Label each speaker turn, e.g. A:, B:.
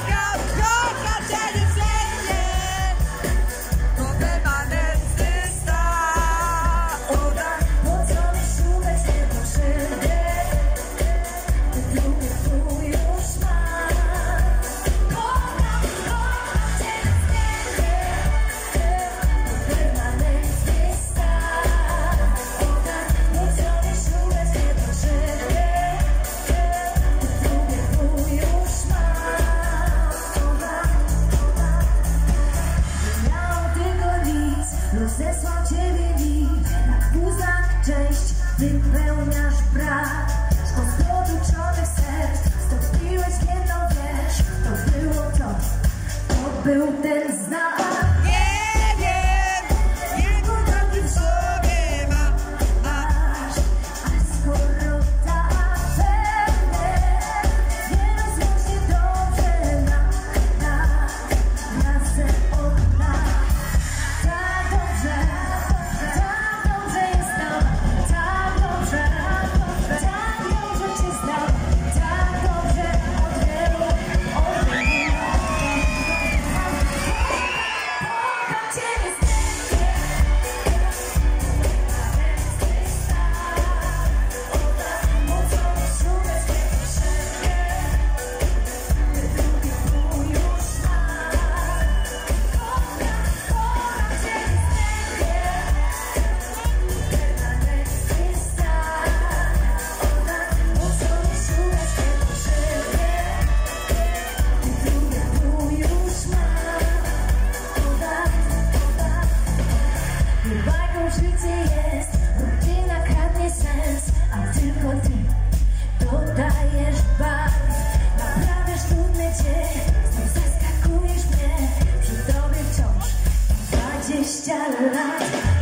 A: go, go, go! wypełniasz brak. Skąd podłuczonych serc Stąpiłeś w jedną wieś To było to, to był ten znak. wish I liked